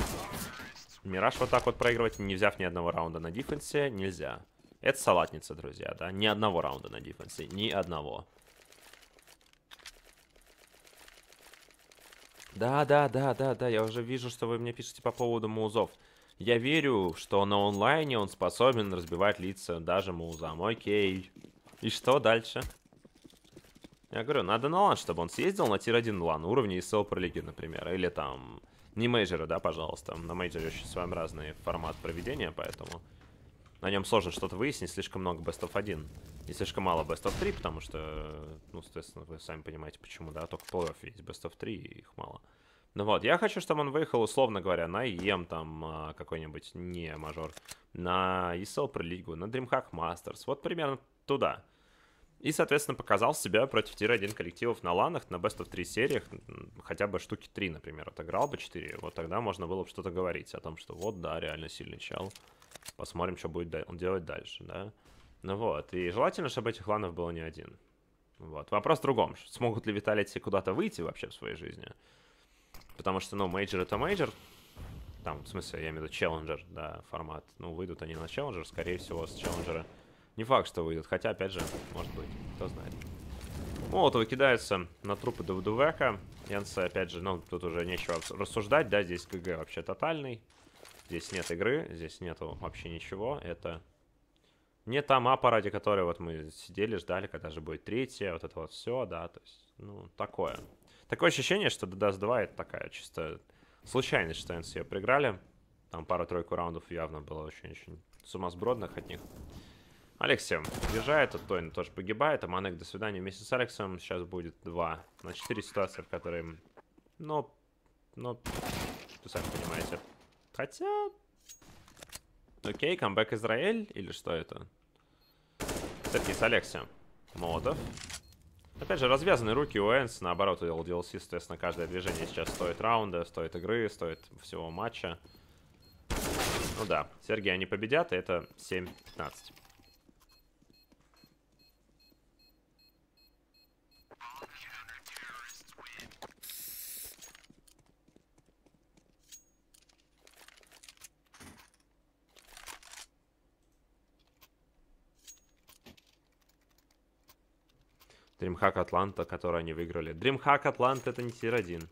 Мираж вот так вот проигрывать, не взяв ни одного раунда на defense, нельзя. Это салатница, друзья, да? Ни одного раунда на defense, ни одного. Да, да, да, да, да, я уже вижу, что вы мне пишете по поводу mouz-ов. Я верю, что на онлайне он способен разбивать лица даже mouz-ам. Окей. И что дальше? Я говорю, надо на лан, чтобы он съездил на tier-1 лан уровня ESL Pro например. Или там... Не мейджеры, да, пожалуйста. На мейджоре очень своеобразный формат проведения, поэтому... На нем сложно что-то выяснить, слишком много Best of 1. И слишком мало Best of 3, потому что, ну, соответственно, вы сами понимаете, почему, да, только playoff есть Best of 3, и их мало. Ну вот, я хочу, чтобы он выехал, условно говоря, на IEM, там, а, какой-нибудь не мажор, на ESL Pro League, на DreamHack Masters, вот примерно туда. И, соответственно, показал себя против tier-1 коллективов на ланах, на Best of 3 сериях, хотя бы штуки 3, например, отыграл бы 4, вот тогда можно было бы что-то говорить о том, что вот, да, реально сильный чел. Посмотрим, что будет он делать дальше, да. Ну вот, и желательно, чтобы этих ланов было не один. Вот. Вопрос в другом. Смогут ли Vitality куда-то выйти вообще в своей жизни? Потому что, ну, мейджор это мейджор. Там, в смысле, я имею в виду челленджер, да, формат. Ну, выйдут они на челленджер, скорее всего, с челленджера. Не факт, что выйдут, хотя, опять же, может быть, кто знает. Молотовы кидаются на трупы ДВДВК. Янсы, опять же, ну, тут уже нечего рассуждать, да, здесь ГГ вообще тотальный. Здесь нет игры, здесь нету вообще ничего. Это не та мапа, ради которой вот мы сидели, ждали, когда же будет третья, вот это вот все, да, то есть, ну, такое. Такое ощущение, что DDoS 2 это такая чисто случайность, что они ее проиграли. Там пару-тройку раундов явно было очень-очень сумасбродных от них. Алексей въезжает, а Тойн тоже погибает, а Манек до свидания вместе с Алексом. Сейчас будет два на четыре ситуации, в которые, ну, ну, вы сами понимаете, Хотя... Окей, камбэк Израиль или что это? Сергей с Алексия. Молотов. Опять же, развязаны руки у Энс, наоборот, у LDLC, соответственно, каждое движение сейчас стоит раунда, стоит игры, стоит всего матча. Ну да, Сергей они победят, и это 7-15. DreamHack Атланта, который они выиграли. DreamHack Атланта это не тир-1.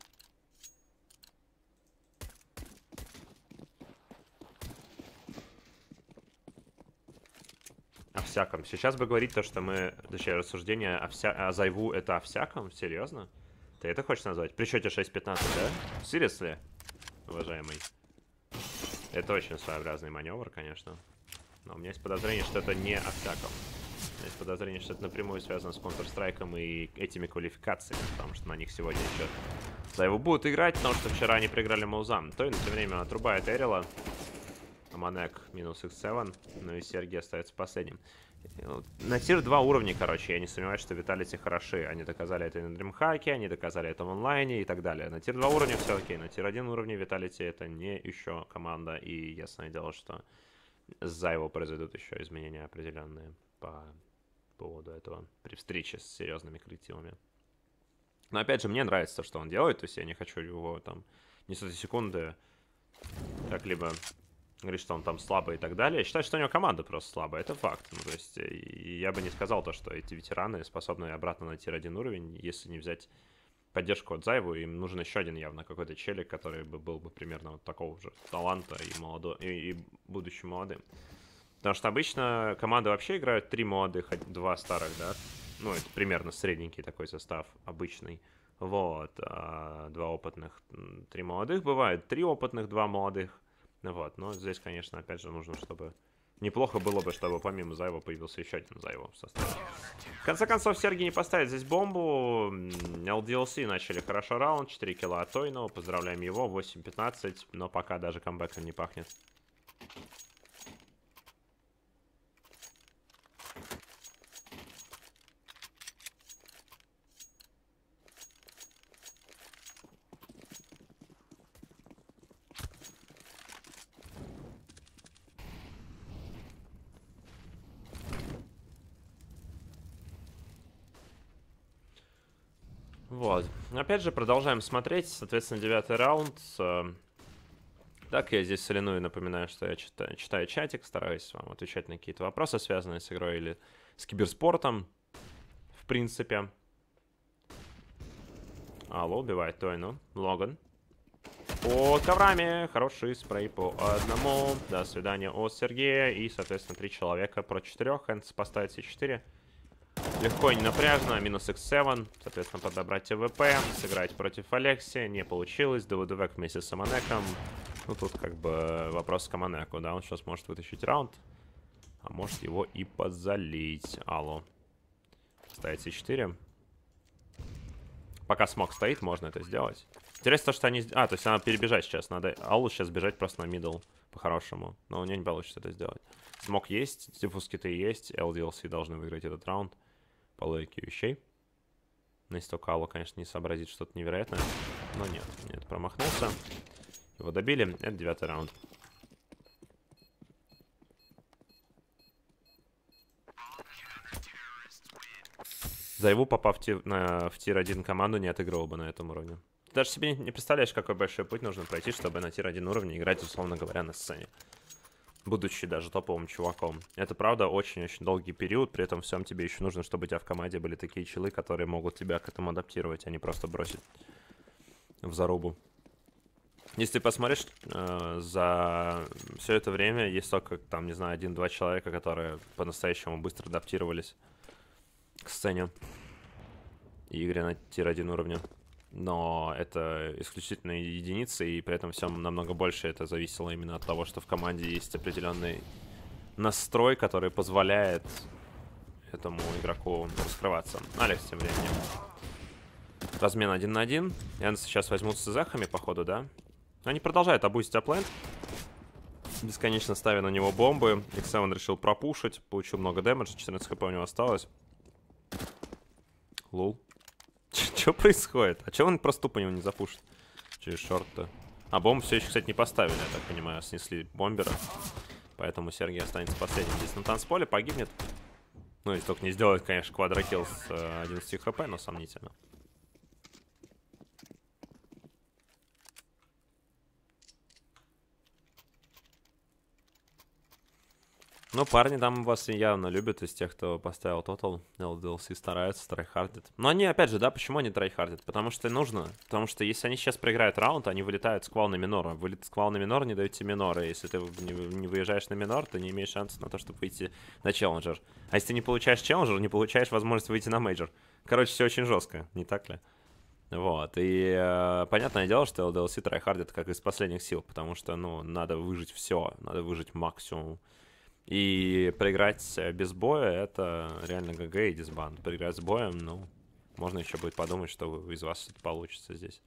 О всяком. Сейчас бы говорить то, что мы... Точнее, рассуждение о, вся... о Зайву это о всяком? Серьезно? Ты это хочешь назвать? При счете 6-15, да? Серьезно, уважаемый? Это очень своеобразный маневр, конечно. Но у меня есть подозрение, что это не о всяком. Есть подозрение, что это напрямую связано с Counter-Strike и этими квалификациями, потому что на них сегодня еще его будут играть, потому что вчера они проиграли Маузам. То и на тем время отрубает Эрила. Манек минус X7, ну и Сергей остается последним. На тир 2 уровня, короче, я не сомневаюсь, что Виталити хороши. Они доказали это на Дримхаке, они доказали это в онлайне и так далее. На тир 2 уровня все окей, на тир 1 уровне Виталити это не еще команда. И ясное дело, что за его произойдут еще изменения определенные по поводу этого при встрече с серьезными коллективами. Но опять же, мне нравится то, что он делает, то есть я не хочу его там не с этой секунды как-либо говорить, что он там слабый и так далее. Я считаю, что у него команда просто слабая, это факт. Ну, то есть я бы не сказал то, что эти ветераны способны обратно найти один уровень, если не взять поддержку от Зайву, им нужен еще один явно какой-то челик, который бы был бы примерно вот такого же таланта и, молодо... и, и будущим молодым. Потому что обычно команды вообще играют три молодых, два старых, да? Ну, это примерно средненький такой состав, обычный. Вот, а, два опытных, три молодых бывает, три опытных, два молодых. Вот, но здесь, конечно, опять же нужно, чтобы Неплохо было бы, чтобы помимо Зайва появился еще один Зайва в составе. В конце концов, Сергей не поставит здесь бомбу. LDLC начали хорошо раунд. 4 килла от Тойного. Поздравляем его. 8-15. Но пока даже камбэком не пахнет. Вот. Опять же, продолжаем смотреть. Соответственно, девятый раунд. Так, я здесь соленую напоминаю, что я читаю, читаю чатик, стараюсь вам отвечать на какие-то вопросы, связанные с игрой или с киберспортом. В принципе. Алло, убивает Тойну. Логан. Под коврами. Хороший спрей по одному. До свидания от Сергея. И, соответственно, три человека про четырех. Хэнс поставить все четыре. Легко не напряжно, минус x7, соответственно, подобрать AWP, сыграть против Aleksib-а, не получилось, devoduvek вместе с AmaNEk-ом. Ну, тут как бы вопрос к AmaNEk-у, да, он сейчас может вытащить раунд, а может его и позалить. Allu. Ставить C4. Пока smoke стоит, можно это сделать. Интересно то, что они... А, то есть надо перебежать сейчас, надо Allu сейчас бежать просто на middle по-хорошему. Но у него не получится это сделать. Smoke есть, defuse-киты есть, LDLC должны выиграть этот раунд по логике вещей. Если только конечно, не сообразит что-то невероятное. Но нет, нет, промахнулся. Его добили. Это девятый раунд. За его попав в, тир, на, в tier-1 команду, не отыгрывал бы на этом уровне. Ты даже себе не представляешь, какой большой путь нужно пройти, чтобы на tier-1 уровне играть, условно говоря, на сцене будучи даже топовым чуваком. Это, правда, очень-очень долгий период, при этом всем тебе еще нужно, чтобы у тебя в команде были такие челы, которые могут тебя к этому адаптировать, а не просто бросить в зарубу. Если ты посмотришь, э, за все это время есть только, там, не знаю, один-два человека, которые по-настоящему быстро адаптировались к сцене и игре на тир-1 уровне но это исключительно единицы, и при этом всем намного больше это зависело именно от того, что в команде есть определенный настрой, который позволяет этому игроку раскрываться. Алекс тем временем. Размен один на один. Энс сейчас возьмут с захами, походу, да? Они продолжают обузить аплент. Бесконечно ставя на него бомбы. X7 решил пропушить. Получил много дэмэджа. 14 хп у него осталось. Лул. Что происходит? А че он просто тупо него не запушит? Через шорт-то. А бомбу все еще, кстати, не поставили, я так понимаю. Снесли бомбера. Поэтому sergej останется последним здесь на танцполе. Погибнет. Ну, если только не сделает, конечно, quadro kill с э, 11 HP, но сомнительно. Ну, парни там вас явно любят из тех, кто поставил Total, LDLC стараются, трайхардят. Но они, опять же, да, почему они трайхардят? Потому что нужно. Потому что если они сейчас проиграют раунд, они вылетают с квал на минор. Вылет с квал на минор не дают тебе минора. Если ты не, не выезжаешь на минор, ты не имеешь шанса на то, чтобы выйти на челленджер. А если ты не получаешь челленджер, не получаешь возможность выйти на мейджор. Короче, все очень жестко, не так ли? Вот, и э, понятное дело, что LDLC трайхардят как из последних сил, потому что, ну, надо выжить все, надо выжить максимум. И проиграть без боя это реально GG и disband. Проиграть с боем, ну, можно еще будет подумать, что из вас это получится здесь.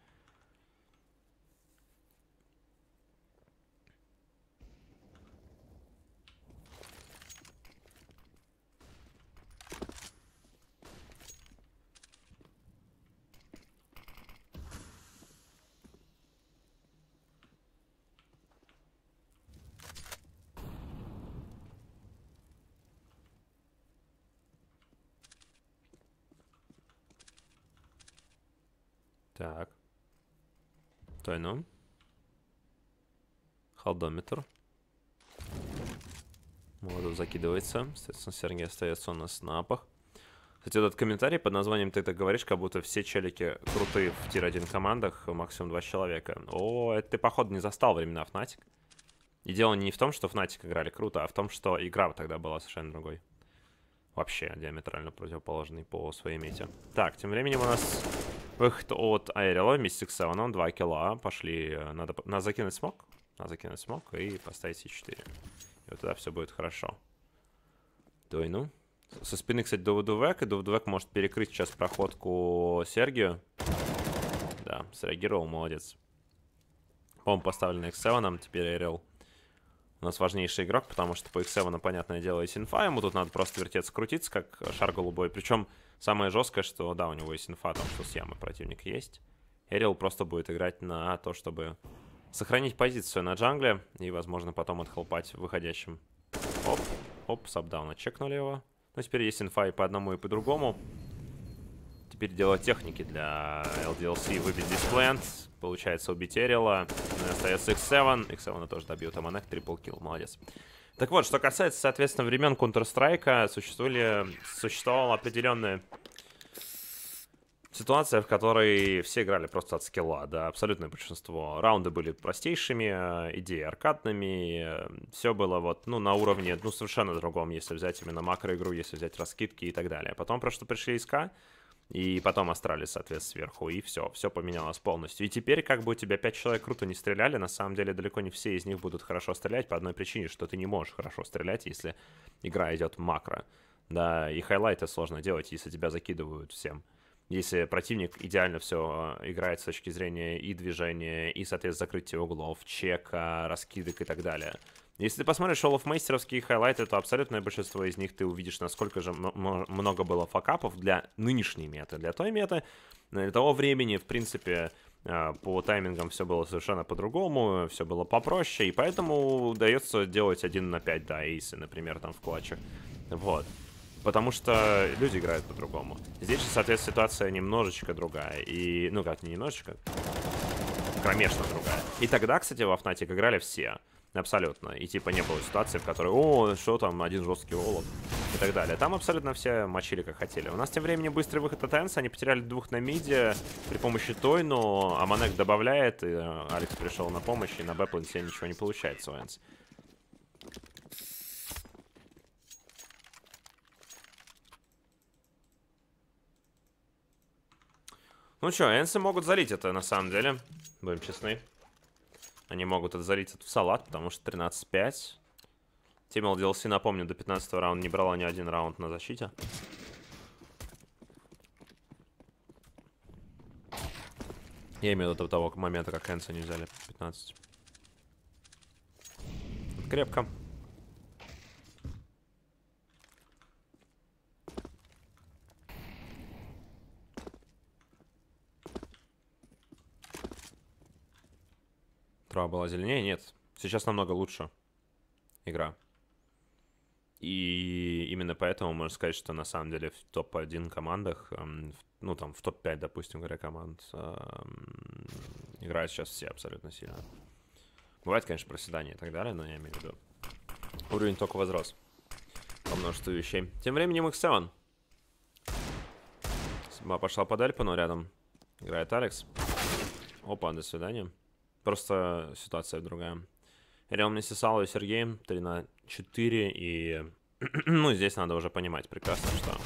Так. Той, ну. Холдометр. Вот, закидывается. Соответственно, Сергей остается у нас на апах. Кстати, этот комментарий под названием «Ты так говоришь», как будто все челики крутые в тир-1 командах, максимум два человека. О, это ты, походу, не застал времена Fnatic. И дело не в том, что Fnatic играли круто, а в том, что игра тогда была совершенно другой. Вообще диаметрально противоположный по своей мете. Так, тем временем у нас выход от Айрела вместе с Севеном. 2 килла. Пошли. Надо, надо закинуть смог. Надо закинуть смог и поставить С4. И вот тогда все будет хорошо. Дойну. Со спины, кстати, Довудувек. И Довудувек может перекрыть сейчас проходку Сергию. Да, среагировал, молодец. По-моему, поставленный X7, теперь Айрел у нас важнейший игрок, потому что по X7, понятное дело, есть инфа, ему тут надо просто вертеться, крутиться, как шар голубой. Причем самое жесткое, что да, у него есть инфа, там, что с ямы противник есть. Эрил просто будет играть на то, чтобы сохранить позицию на джангле и, возможно, потом отхлопать выходящим. Оп, оп, сабдауна чекнули его. Ну, теперь есть инфа и по одному, и по другому. Теперь дело техники для LDLC. Выбить дисплент. Получается убить Эрила. Ну остается X7. X7 тоже добьют Аманек. Трипл килл. Молодец. Так вот, что касается, соответственно, времен Counter-Strike, существовали, существовала определенная ситуация, в которой все играли просто от скилла, да, абсолютное большинство. Раунды были простейшими, идеи аркадными, все было вот, ну, на уровне, ну, совершенно другом, если взять именно макроигру, если взять раскидки и так далее. Потом просто пришли СК, и потом Астралис, соответственно, сверху, и все, все поменялось полностью. И теперь, как бы у тебя пять человек круто не стреляли, на самом деле далеко не все из них будут хорошо стрелять по одной причине, что ты не можешь хорошо стрелять, если игра идет макро. Да, и хайлайты сложно делать, если тебя закидывают всем. Если противник идеально все э, играет с точки зрения и движения, и, соответственно, закрытия углов, чека, раскидок и так далее. Если ты посмотришь of мастеровские хайлайты, то абсолютное большинство из них ты увидишь, насколько же много было факапов для нынешней меты. Для той меты, для того времени, в принципе, э, по таймингам все было совершенно по-другому, все было попроще, и поэтому удается делать 1 на 5, да, эйсы, например, там в клатчах. Вот. Потому что люди играют по-другому. Здесь же, соответственно, ситуация немножечко другая. И, ну как, не немножечко, кромешно другая. И тогда, кстати, во Fnatic играли все. Абсолютно. И типа не было ситуации, в которой, о, что там, один жесткий олов и так далее. Там абсолютно все мочили как хотели. У нас тем временем быстрый выход от Энса. Они потеряли двух на миде при помощи той, но Аманек добавляет, и э, Алекс пришел на помощь, и на Бэпленсе ничего не получается у Энс. Ну что, Энсы могут залить это на самом деле. Будем честны. Они могут это залить это в салат, потому что 13-5. Team LDLC, напомню, до 15 раунда не брала ни один раунд на защите. Я имею в виду до того момента, как Энса не взяли 15. Крепко. Трава была зеленее? Нет. Сейчас намного лучше игра. И именно поэтому можно сказать, что на самом деле в топ-1 командах, эм, ну там в топ-5, допустим, говоря, команд, эм, играют сейчас все абсолютно сильно. Бывает, конечно, проседание и так далее, но я имею в виду. Уровень только возрос по множеству вещей. Тем временем X7. Сба пошла под но рядом играет Алекс. Опа, до свидания. Просто ситуация другая. Рядом с Сало и Сергеем 3 на 4. И, ну, здесь надо уже понимать прекрасно, что...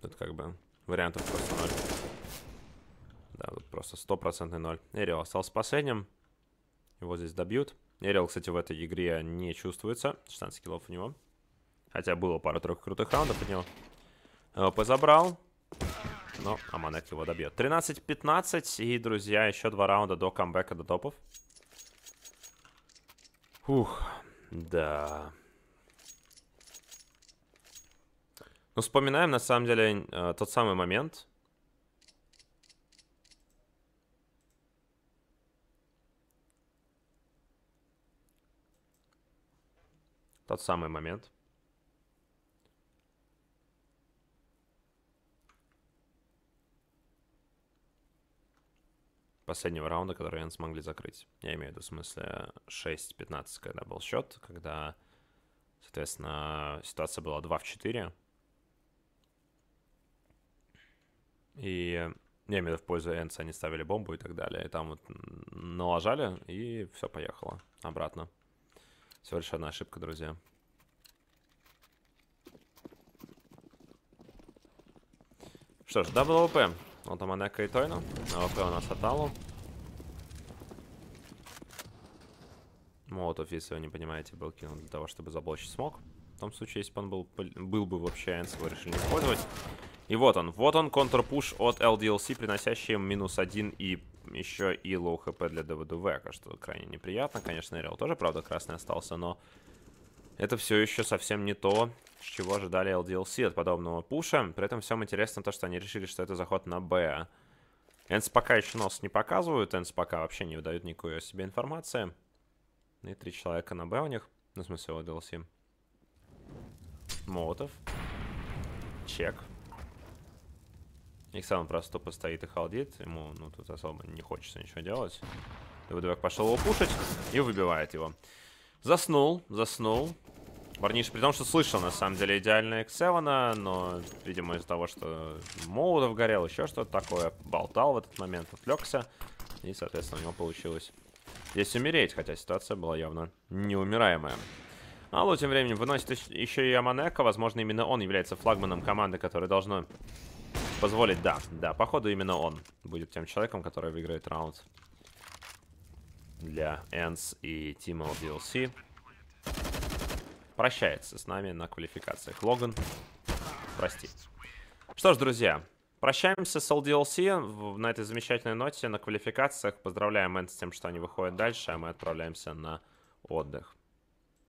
Тут как бы вариантов просто ноль. Да, тут просто стопроцентный ноль. Эрио остался последним. Его здесь добьют. Эриэл, кстати, в этой игре не чувствуется. 16 киллов у него. Хотя было пару-тройку крутых раундов от него. ЛП забрал. Но Аманек его добьет. 13-15. И, друзья, еще два раунда до камбэка, до топов. Ух, да. Ну, вспоминаем, на самом деле, э, тот самый момент. Тот самый момент. Последнего раунда, который они смогли закрыть. Я имею в виду в смысле 6-15, когда был счет, когда, соответственно, ситуация была 2 в 4. И я имею в виду в пользу Энса они ставили бомбу и так далее. И там вот налажали, и все поехало обратно. Совершенно ошибка, друзья. Что ж, double AWP. Вот от AmaNEk а и to1nou. AWP у нас от allu. Молотов, если вы не понимаете, был кинут для того, чтобы заблочить смог. В том случае, если бы он был, был бы вообще ENCE его решили не использовать. И вот он, вот он, контрпуш от LDLC, приносящий минус один и еще и лоу хп для ДВДВ, что крайне неприятно. Конечно, Aerial тоже, правда, красный остался, но это все еще совсем не то, чего ожидали LDLC от подобного пуша. При этом всем интересно то, что они решили, что это заход на Б. ENCE пока еще нос не показывают, ENCE пока вообще не выдают никакой о себе информации. И три человека на Б у них, ну, в смысле, LDLC. Молотов. Чек. Их сам просто тупо стоит и халдит. Ему, ну, тут особо не хочется ничего делать. ДВДВ пошел его пушить и выбивает его. Заснул, заснул. Барниш, при том, что слышал, на самом деле, идеальный Эксевана, но, видимо, из-за того, что Молотов горел, еще что-то такое, болтал в этот момент, отвлекся, и, соответственно, у него получилось здесь умереть, хотя ситуация была явно неумираемая. Алло тем временем выносит еще и Аманека, возможно, именно он является флагманом команды, которая должна позволить, да, да, походу именно он будет тем человеком, который выиграет раунд для Энс и Team LDLC. Прощается с нами на квалификациях. Логан, прости. Что ж, друзья, прощаемся с LDLC на этой замечательной ноте на квалификациях. Поздравляем Энс с тем, что они выходят дальше, а мы отправляемся на отдых.